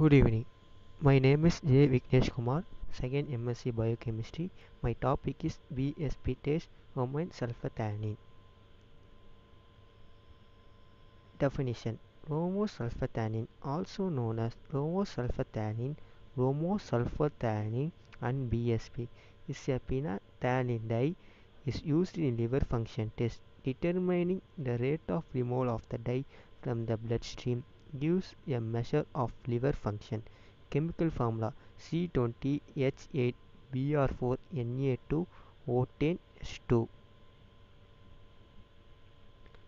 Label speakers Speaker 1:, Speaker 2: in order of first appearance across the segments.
Speaker 1: Good evening. My name is J. Vignesh Kumar, second MSc Biochemistry. My topic is BSP test bromine sulfathanine. Definition Bromosulphthalein, also known as bromosulfathanine, bromosulfathanine, and BSP, is a phenolphthalein dye is used in liver function test. Determining the rate of removal of the dye from the bloodstream gives a measure of liver function. Chemical formula C20H8Br4Na2O10H2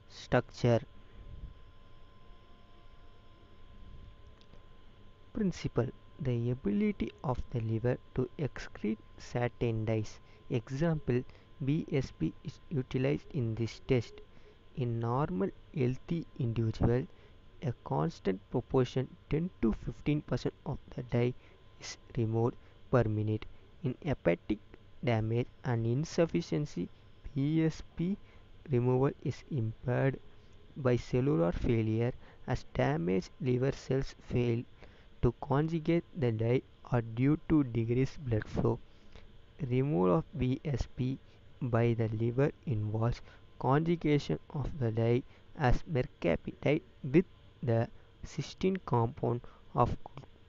Speaker 1: Structure Principle The ability of the liver to excrete certain dyes. Example BSP is utilized in this test. In normal healthy individual, a constant proportion 10 to 15 percent of the dye is removed per minute. In hepatic damage and insufficiency, BSP removal is impaired by cellular failure as damaged liver cells fail to conjugate the dye or due to decreased blood flow. Removal of BSP by the liver involves conjugation of the dye as mercaptide with the cysteine compound of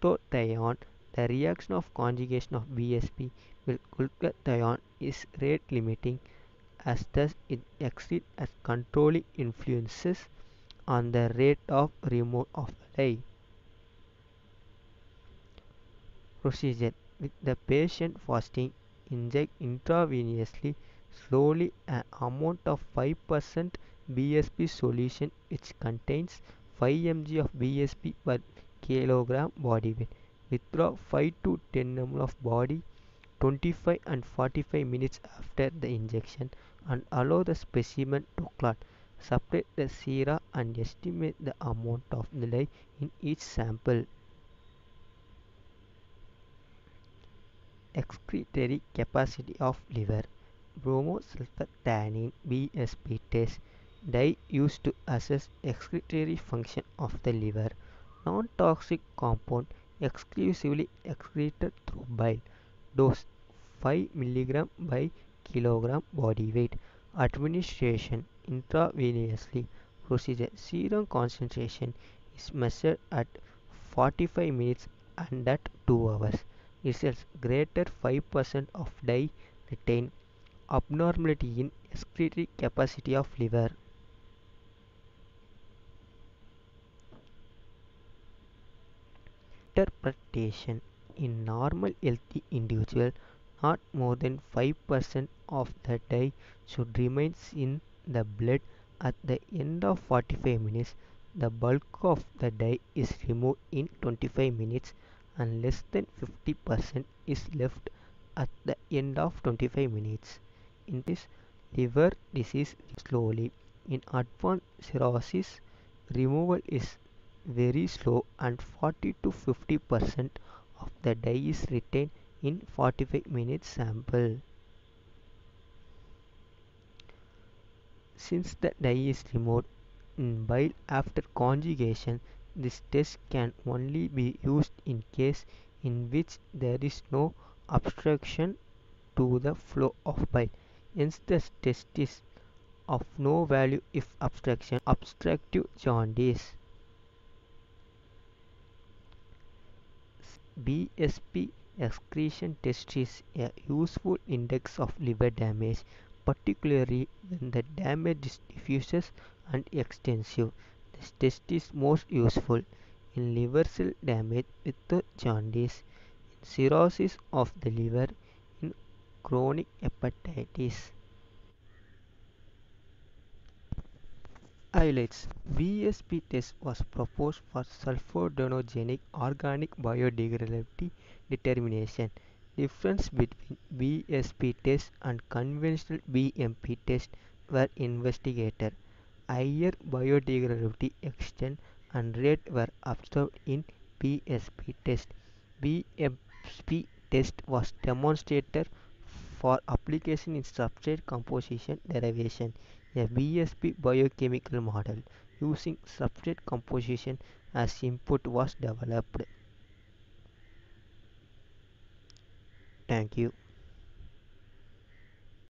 Speaker 1: glutathione. The reaction of conjugation of BSP with glutathione is rate limiting as thus it exerts as controlling influences on the rate of removal of the dye. Procedure with the patient fasting inject intravenously slowly an amount of 5% BSP solution which contains 5 mg of BSP per kilogram body weight. Withdraw 5 to 10 ml of body 25 and 45 minutes after the injection and allow the specimen to clot. Separate the sera and estimate the amount of dye in each sample. excretory capacity of liver bromosulphthalein BSP test dye used to assess excretory function of the liver. Non-toxic compound exclusively excreted through bile. Dose 5 mg by kilogram body weight. Administration intravenously. Procedure serum concentration is measured at 45 minutes and at 2 hours. Results greater 5% of dye retained. Abnormality in excretory capacity of liver interpretation in normal healthy individual not more than 5% of the dye should remain in the blood at the end of 45 minutes the bulk of the dye is removed in 25 minutes and less than 50% is left at the end of 25 minutes. In this liver disease slowly. In advanced cirrhosis, removal is very slow and 40 to 50% of the dye is retained in 45 minute sample. Since the dye is removed in bile after conjugation, this test can only be used in case in which there is no obstruction to the flow of bile. Hence the test is of no value if obstruction obstructive jaundice. BSP excretion test is a useful index of liver damage particularly when the damage is diffuse and extensive. This test is most useful in liver cell damage with the jaundice, in cirrhosis of the liver, in chronic hepatitis. Highlights BSP test was proposed for sulfidogenic organic biodegradability determination. Difference between BSP test and conventional BMP test were investigated. Higher biodegradability extent and rate were observed in BSP test. BSP test was demonstrated for application in substrate composition derivation a BSP biochemical model using substrate composition as input was developed. Thank you.